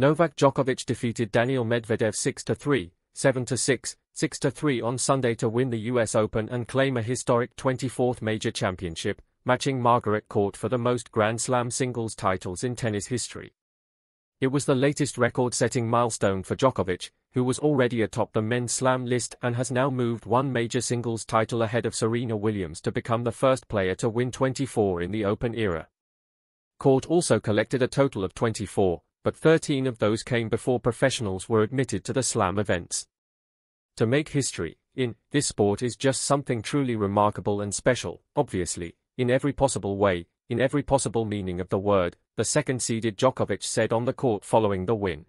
Novak Djokovic defeated Daniil Medvedev 6-3, 7-6, 6-3 on Sunday to win the US Open and claim a historic 24th major championship, matching Margaret Court for the most Grand Slam singles titles in tennis history. It was the latest record-setting milestone for Djokovic, who was already atop the men's slam list and has now moved one major singles title ahead of Serena Williams to become the first player to win 24 in the Open era. Court also collected a total of 24, but 13 of those came before professionals were admitted to the slam events. To make history, in this sport is just something truly remarkable and special, obviously, in every possible way, in every possible meaning of the word, the second-seeded Djokovic said on the court following the win.